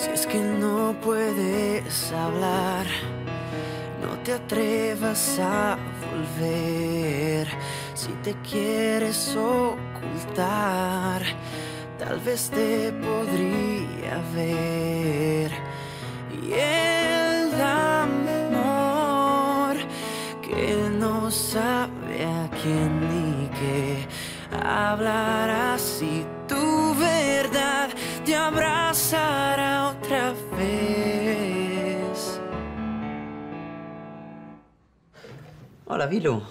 Si es que no puedes hablar, no te atrevas a volver. Si te quieres ocultar, tal vez te podría ver. Y el amor que no sabe a quién ni qué hablará si tu verdad te abrazará otra vez. Hola, Vilu.